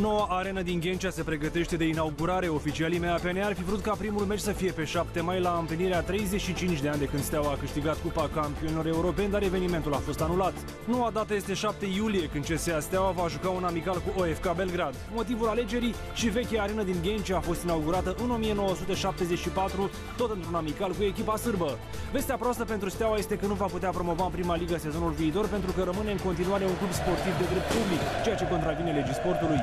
Noua arenă din Ghencea se pregătește de inaugurare. Oficialii MAPN ar fi vrut ca primul meci să fie pe 7 mai la împlinirea 35 de ani de când Steaua a câștigat Cupa Campionilor Europeni, dar evenimentul a fost anulat. Noua dată este 7 iulie, când CSA Steaua va juca un amical cu OFK Belgrad. Motivul alegerii și vechea arenă din Ghencea a fost inaugurată în 1974, tot într-un amical cu echipa sârbă. Vestea proastă pentru Steaua este că nu va putea promova în prima ligă sezonul viitor pentru că rămâne în continuare un club sportiv de drept public, ceea ce contravine legii sportului.